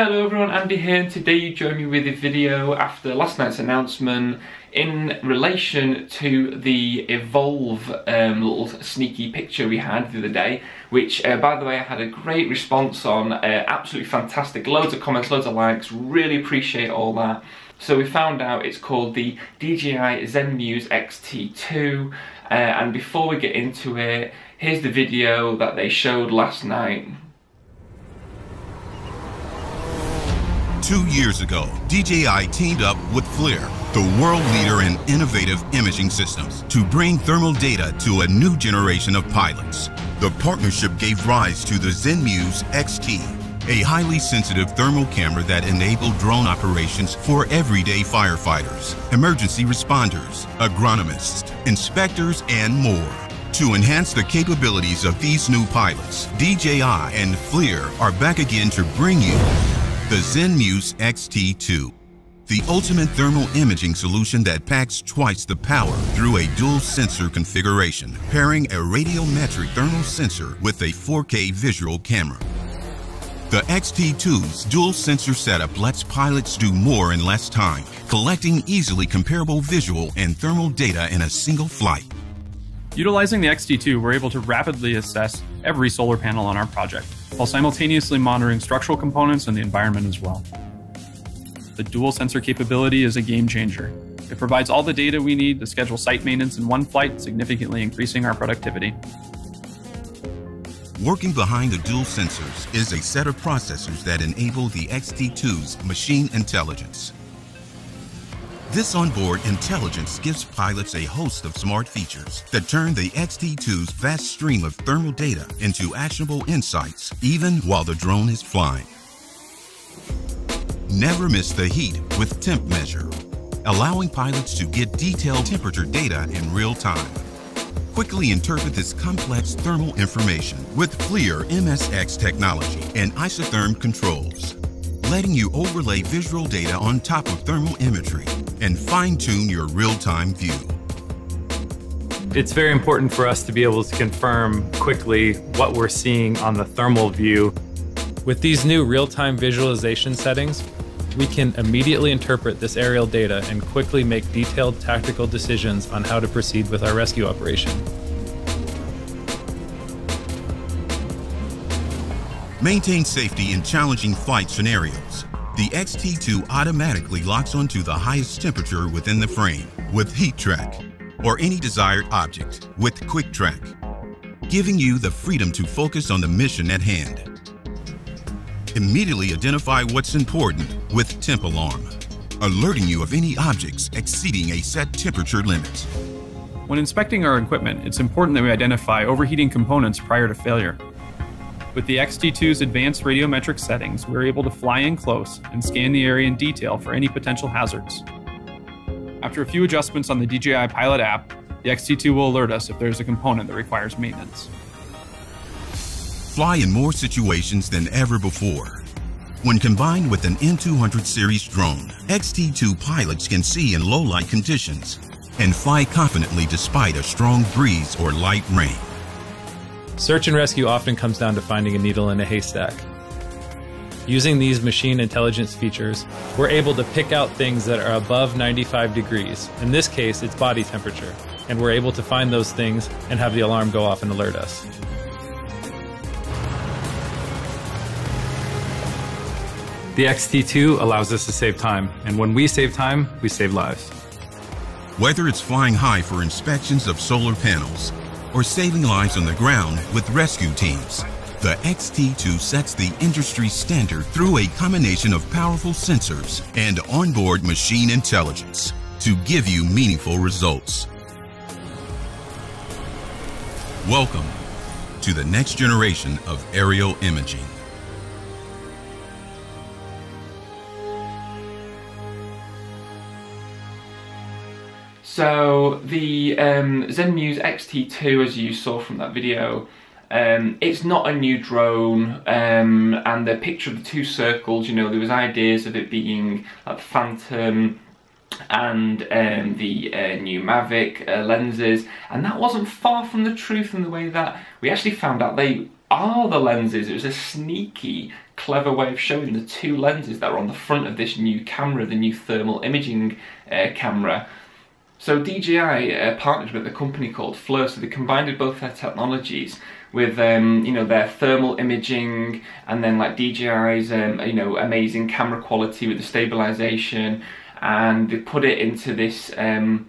Hello everyone, Andy here today you join me with a video after last night's announcement in relation to the Evolve um, little sneaky picture we had the other day which uh, by the way I had a great response on, uh, absolutely fantastic, loads of comments, loads of likes, really appreciate all that. So we found out it's called the DJI ZenMuse X-T2 uh, and before we get into it, here's the video that they showed last night. Two years ago, DJI teamed up with FLIR, the world leader in innovative imaging systems, to bring thermal data to a new generation of pilots. The partnership gave rise to the ZenMuse XT, a highly sensitive thermal camera that enabled drone operations for everyday firefighters, emergency responders, agronomists, inspectors, and more. To enhance the capabilities of these new pilots, DJI and FLIR are back again to bring you the ZenMuse XT2, the ultimate thermal imaging solution that packs twice the power through a dual sensor configuration, pairing a radiometric thermal sensor with a 4K visual camera. The XT2's dual sensor setup lets pilots do more in less time, collecting easily comparable visual and thermal data in a single flight. Utilizing the XT2, we're able to rapidly assess every solar panel on our project, while simultaneously monitoring structural components and the environment as well. The dual sensor capability is a game changer. It provides all the data we need to schedule site maintenance in one flight, significantly increasing our productivity. Working behind the dual sensors is a set of processors that enable the XT2's machine intelligence. This onboard intelligence gives pilots a host of smart features that turn the XT2's vast stream of thermal data into actionable insights even while the drone is flying. Never miss the heat with Temp Measure, allowing pilots to get detailed temperature data in real time. Quickly interpret this complex thermal information with FLIR MSX technology and isotherm controls, letting you overlay visual data on top of thermal imagery and fine-tune your real-time view. It's very important for us to be able to confirm quickly what we're seeing on the thermal view. With these new real-time visualization settings, we can immediately interpret this aerial data and quickly make detailed tactical decisions on how to proceed with our rescue operation. Maintain safety in challenging flight scenarios. The XT2 automatically locks onto the highest temperature within the frame with Heat Track or any desired object with Quick Track, giving you the freedom to focus on the mission at hand. Immediately identify what's important with Temp Alarm, alerting you of any objects exceeding a set temperature limit. When inspecting our equipment, it's important that we identify overheating components prior to failure. With the XT2's advanced radiometric settings, we're able to fly in close and scan the area in detail for any potential hazards. After a few adjustments on the DJI Pilot app, the XT2 will alert us if there's a component that requires maintenance. Fly in more situations than ever before. When combined with an M200 series drone, XT2 pilots can see in low light conditions and fly confidently despite a strong breeze or light rain. Search and rescue often comes down to finding a needle in a haystack. Using these machine intelligence features, we're able to pick out things that are above 95 degrees. In this case, it's body temperature, and we're able to find those things and have the alarm go off and alert us. The XT2 allows us to save time, and when we save time, we save lives. Whether it's flying high for inspections of solar panels or saving lives on the ground with rescue teams. The XT2 sets the industry standard through a combination of powerful sensors and onboard machine intelligence to give you meaningful results. Welcome to the next generation of aerial imaging. So the um, ZenMuse XT2, as you saw from that video, um, it's not a new drone, um, and the picture of the two circles, you know, there was ideas of it being like Phantom and um, the uh, new Mavic uh, lenses, and that wasn't far from the truth in the way that we actually found out they are the lenses. It was a sneaky clever way of showing the two lenses that are on the front of this new camera, the new thermal imaging uh, camera. So DJI uh, partnered with a company called FLIR, so they combined both their technologies with um, you know their thermal imaging and then like DJI's um, you know amazing camera quality with the stabilization and they put it into this um,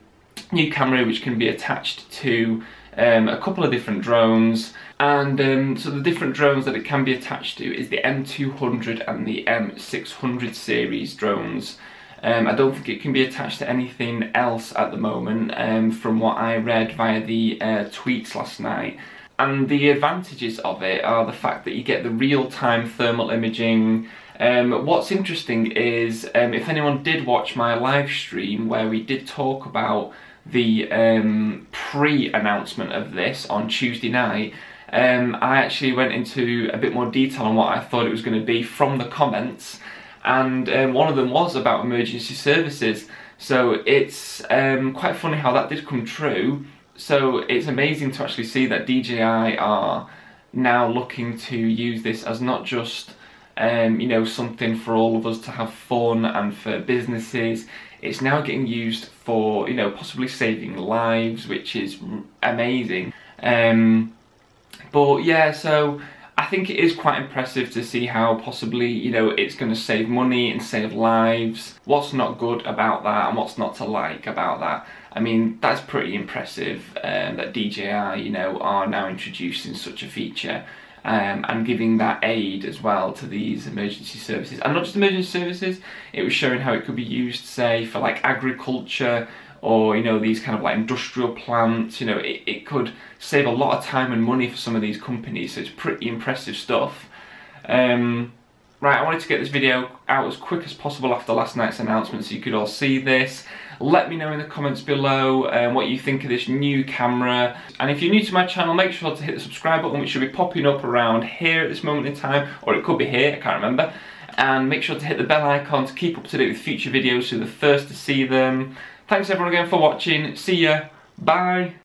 new camera which can be attached to um, a couple of different drones and um, so the different drones that it can be attached to is the M200 and the M600 series drones. Um, I don't think it can be attached to anything else at the moment um, from what I read via the uh, tweets last night. And the advantages of it are the fact that you get the real-time thermal imaging. Um, what's interesting is um, if anyone did watch my live stream where we did talk about the um, pre-announcement of this on Tuesday night, um, I actually went into a bit more detail on what I thought it was going to be from the comments and um, one of them was about emergency services. So it's um, quite funny how that did come true. So it's amazing to actually see that DJI are now looking to use this as not just um, you know something for all of us to have fun and for businesses. It's now getting used for you know possibly saving lives which is amazing. Um, but yeah, so think it is quite impressive to see how possibly, you know, it's going to save money and save lives. What's not good about that and what's not to like about that? I mean, that's pretty impressive um, that DJI, you know, are now introducing such a feature. Um, and giving that aid as well to these emergency services. And not just emergency services, it was showing how it could be used, say, for like agriculture, or you know these kind of like industrial plants you know it, it could save a lot of time and money for some of these companies so it's pretty impressive stuff um, right I wanted to get this video out as quick as possible after last night's announcement so you could all see this let me know in the comments below um, what you think of this new camera and if you're new to my channel make sure to hit the subscribe button which should be popping up around here at this moment in time or it could be here I can't remember and make sure to hit the bell icon to keep up to date with future videos so you're the first to see them Thanks everyone again for watching. See ya. Bye.